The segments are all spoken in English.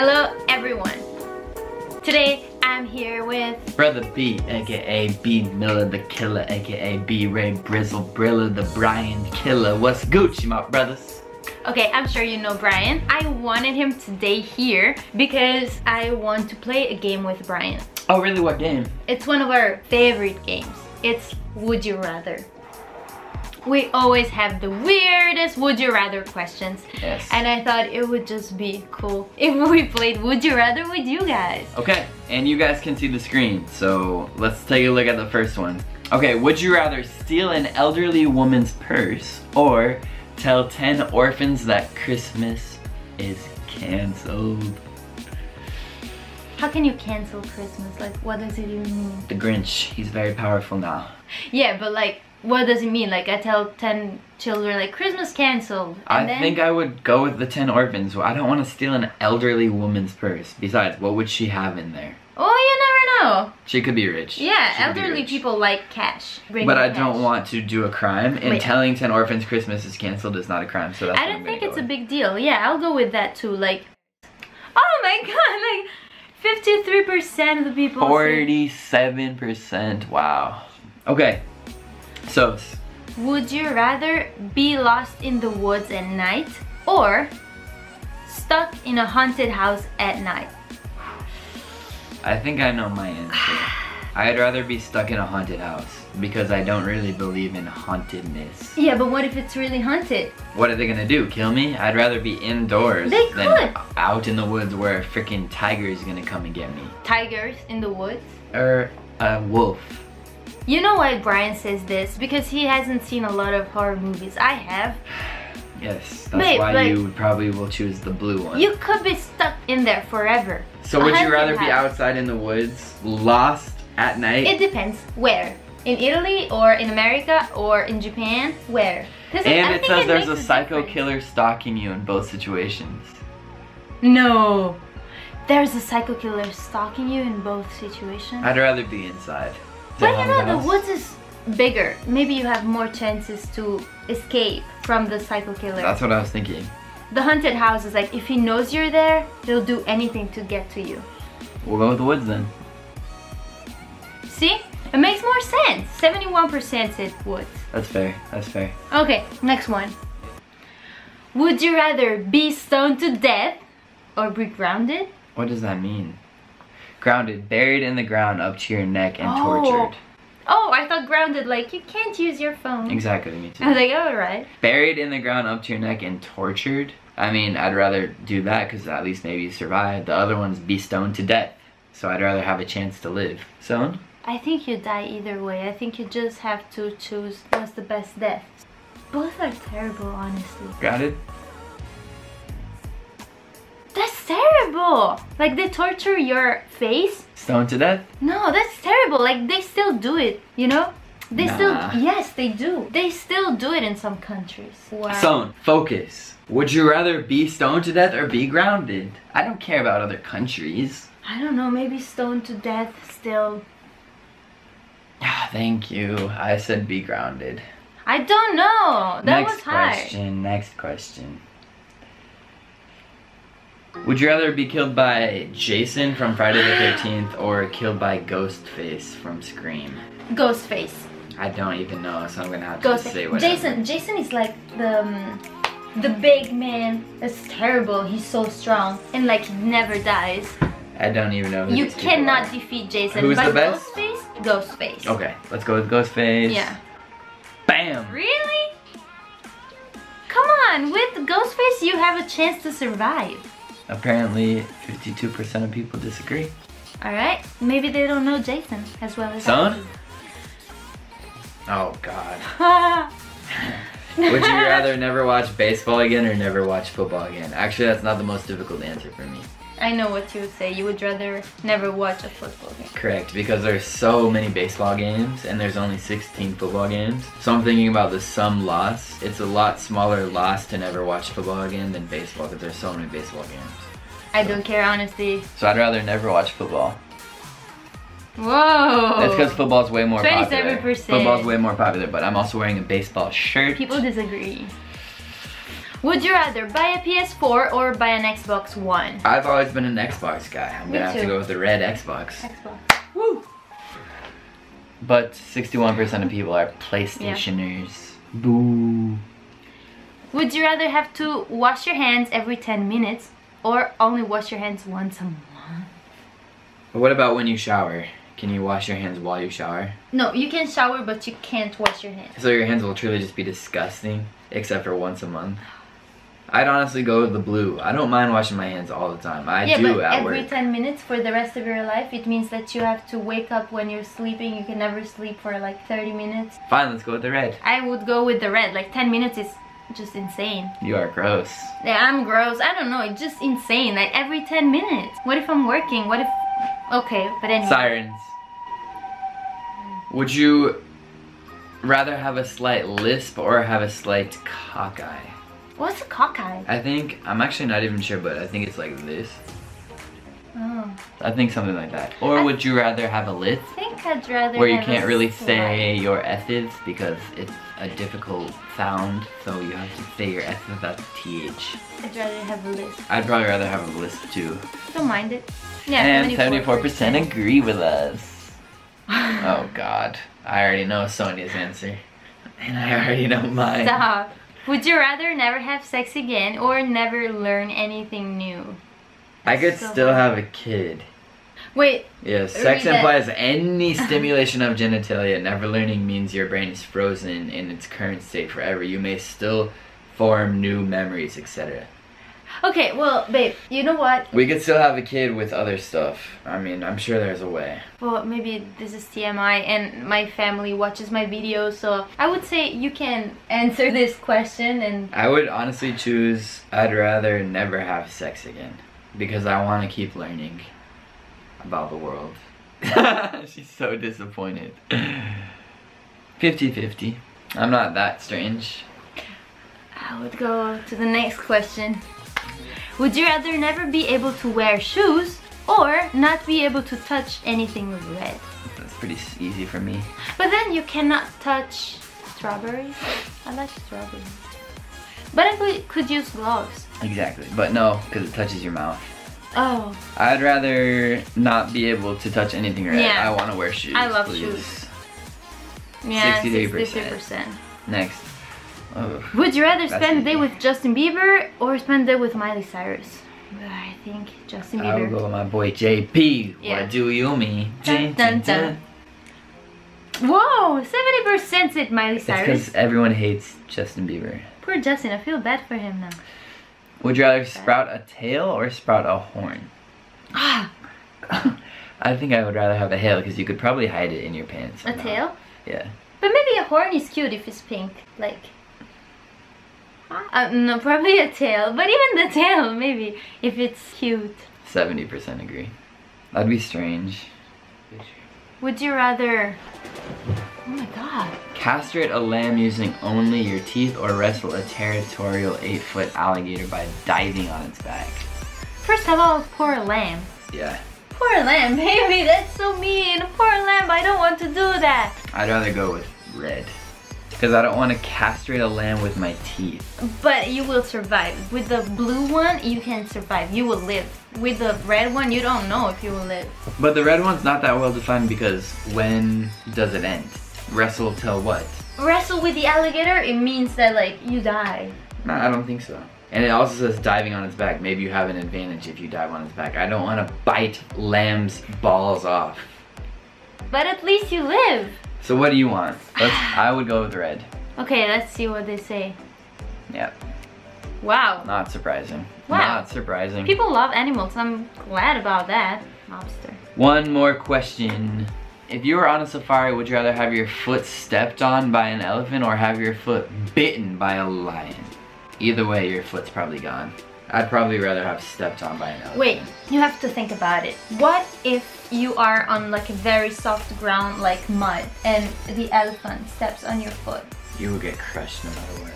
Hello everyone. Today I'm here with Brother B, aka B Miller the Killer, aka B Ray Brizzle Brilla the Brian Killer. What's Gucci, my brothers? Okay, I'm sure you know Brian. I wanted him today here because I want to play a game with Brian. Oh, really? What game? It's one of our favorite games. It's Would You Rather. We always have the weirdest Would You Rather questions. Yes. And I thought it would just be cool if we played Would You Rather with you guys. Okay, and you guys can see the screen, so let's take a look at the first one. Okay, would you rather steal an elderly woman's purse or tell 10 orphans that Christmas is canceled? How can you cancel Christmas? Like, what does it even mean? The Grinch, he's very powerful now. Yeah, but like, what does it mean? Like, I tell 10 children, like, Christmas canceled. I then, think I would go with the 10 orphans. I don't want to steal an elderly woman's purse. Besides, what would she have in there? Oh, you never know. She could be rich. Yeah, She elderly rich. people like cash. But I cash. don't want to do a crime, and Wait. telling 10 orphans Christmas is canceled is not a crime, so that's I don't think it's go a big deal. Yeah, I'll go with that too. Like, oh my god, like 53% of the people. 47%, wow. Okay, so, Would you rather be lost in the woods at night or stuck in a haunted house at night? I think I know my answer. I'd rather be stuck in a haunted house, because I don't really believe in hauntedness. Yeah, but what if it's really haunted? What are they gonna do, kill me? I'd rather be indoors They than could. out in the woods where a freaking tiger is gonna come and get me. Tigers in the woods? Or a wolf. You know why Brian says this? Because he hasn't seen a lot of horror movies. I have. Yes, that's Babe, why like- you probably will choose the blue one. You could be stuck in there forever. so would you rather be outside in the woods, lost at night? It depends where. In Italy or in America or in Japan? Where? 'Cause I and it says there's makes a psycho difference. killer stalking you in both situations. No. There's a psycho killer stalking you in both situations. I'd rather be inside. But you know, the woods is bigger. Maybe you have more chances to escape from the psycho killer. That's what I was thinking. the haunted house is like, if he knows you're there, he'll do anything to get to you. We'll go with the woods then. See? It makes more sense. 71% said woods. That's fair. That's fair. Okay, next one. Would you rather be stoned to death or be grounded? What does that mean? Grounded, buried in the ground up to your neck and Oh. tortured. Oh, I thought grounded like you can't use your phone. Exactly, me too. I was like, oh, alright. buried in the ground up to your neck and tortured. I mean, I'd rather do that because at least maybe you survive. The other one's be stoned to death. So I'd rather have a chance to live. Stone? I think you die either way. I think you just have to choose what's the best death. Both are terrible, honestly. Grounded? That's terrible! Like they torture your face? Stoned to death? No, that's terrible. Like they still do it, you know? They Nah. still yes, they do. They still do it in some countries. Wow. Stone, focus. Would you rather be stoned to death or be grounded? I don't care about other countries. I don't know, maybe stoned to death still. Ah, Thank you. I said be grounded. I don't know. That next was hard. Next question. Next question. Would you rather be killed by Jason from Friday the 13th or killed by Ghostface from Scream? Ghostface. I don't even know, so I'm gonna have to say Ghostface. what. Jason. Jason is like the um, the big man. That's terrible. He's so strong and like he never dies. I don't even know. Who You cannot defeat Jason. Who's the best? Ghostface. Ghostface. Okay, let's go with Ghostface. Yeah. Bam. Really? Come on, with Ghostface you have a chance to survive. Apparently, 52% of people disagree. Alright? Maybe they don't know Jason as well as Son? Oh God. Would you rather never watch baseball again or never watch football again? Actually, that's not the most difficult answer for me. I know what you would say. You would rather never watch a football game. Correct, because there's so many baseball games and there's only 16 football games. So I'm thinking about the sum loss. It's a lot smaller loss to never watch football again than baseball because there's so many baseball games. I don't care, honestly. So I'd rather never watch football. Whoa! That's because football's way more popular. 27%. Football's way more popular, but I'm also wearing a baseball shirt. People disagree. Would you rather buy a PS4 or buy an Xbox One? I've always been an Xbox guy. I'm Me gonna have to go with the red Xbox. Xbox. Woo! But 61% of people are PlayStationers. Boo. Would you rather have to wash your hands every 10 minutes or only wash your hands once a month? What about when you shower? Can you wash your hands while you shower? No, you can shower but you can't wash your hands. So your hands will truly just be disgusting, except for once a month. I'd honestly go with the blue. I don't mind washing my hands all the time. I yeah, do but at every work. 10 minutes for the rest of your life, it means that you have to wake up when you're sleeping. You can never sleep for like 30 minutes. Fine, let's go with the red. I would go with the red. Like 10 minutes is just insane. You are gross. Yeah, I'm gross. I don't know. It's just insane. Like every 10 minutes. What if I'm working? What if. Okay, but anyway. Sirens. Would you rather have a slight lisp or have a slight cockeye? What's a cockeye? I think, I'm actually not even sure, but I think it's like this. Oh. I think something like that. Or I- would you rather have a lisp I think I'd rather. where you can't really slight- say your S's because it's a difficult sound, so you have to say your S's without the TH. I'd rather have a list. I'd probably rather have a lisp too. Don't mind it. Yeah, and 74% agree with us. Oh god. I already know Sonia's answer. And I already know mine. Stop. Would you rather never have sex again or never learn anything new? I could So still have a kid. Wait, Yeah, sex that. implies any stimulation of genitalia. Never learning means your brain is frozen in its current state forever. You may still form new memories, etc. okay, well, babe, you know what? We could still have a kid with other stuff. I mean, I'm sure there's a way. Well, maybe this is TMI and my family watches my videos, so I would say you can answer this question and I would honestly choose I'd rather never have sex again because I want to keep learning about the world. She's so disappointed. 50-50. I'm not that strange. I would go to the next question. Would you rather never be able to wear shoes or not be able to touch anything red? That's pretty easy for me. But then you cannot touch strawberries. I like strawberries. But I could, could use gloves. Exactly. But no, because it touches your mouth. Oh, I'd rather not be able to touch anything red. Yeah. I want to wear shoes. I love please. shoes. yeah, 63%. 63%. Next. Would you rather spend a day with Justin Bieber or spend a day with Miley Cyrus? I think Justin Bieber. go with my boy JP. Yeah. What do you mean? Dun, dun, dun. Whoa, 70% said Miley It's Cyrus. because everyone hates Justin Bieber. Poor Justin, I feel bad for him now. Would you rather sprout a tail or sprout a horn? Ah, I think I would rather have a tail because you could probably hide it in your pants. a tail? Yeah. But maybe a horn is cute if it's pink. Like. Uh, no, probably a tail. But even the tail, maybe, if it's cute. 70% agree. That'd be strange. Would you rather. Oh my god. Castrate a lamb using only your teeth or wrestle a territorial 8 foot alligator by diving on its back. First of all, poor lamb. Yeah. Poor lamb, baby, that's so mean. Poor lamb, I don't want to do that. I'd rather go with red. Because I don't want to castrate a lamb with my teeth. But you will survive. With the blue one, you can survive. You will live. With the red one, you don't know if you will live. But the red one's not that well defined because when does it end? Wrestle till what? Wrestle with the alligator, it means that like you die. Nah, I don't think so. And it also says diving on its back. Maybe you have an advantage if you dive on its back. I don't want to bite lamb's balls off. But at least you live. So what do you want? Let's, I would go with red. Okay, let's see what they say. Yep, Wow. not surprising. Wow. Not surprising. People love animals. I'm glad about that. Lobster. One more question. If you were on a safari, would you rather have your foot stepped on by an elephant or have your foot bitten by a lion? Either way, your foot's probably gone. I'd probably rather have stepped on by an elephant. Wait, you have to think about it. What if you are on like a very soft ground like mud and the elephant steps on your foot? You will get crushed no matter what.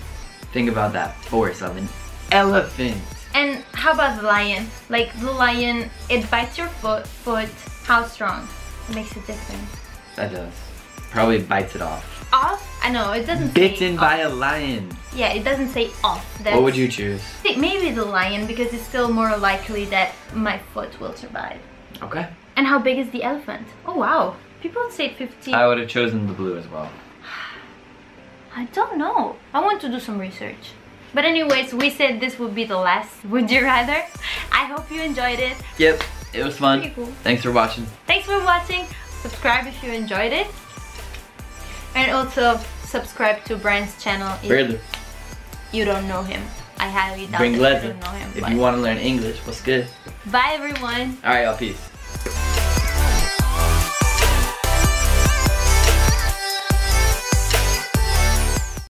Think about that force of an elephant. And how about the lion? Like the lion, it bites your foot, foot, how strong? It makes a difference. That does. Probably bites it off. Off? I know it doesn't Bitten by a lion. Yeah, it doesn't say off. That's, What would you choose? I think maybe the lion because it's still more likely that my foot will survive. Okay. And how big is the elephant? Oh wow. People say 15. I would have chosen the blue as well. I don't know. I want to do some research. But anyways, we said this would be the last Would You Rather. I hope you enjoyed it. Yep, it was fun. Cool. Thanks for watching. Thanks for watching. Subscribe if you enjoyed it. And also subscribe to Brian's channel if Further, you don't know him. I highly doubt bring you don't know him. If but- you want to learn English, what's good? Bye everyone. Alright, y'all, peace.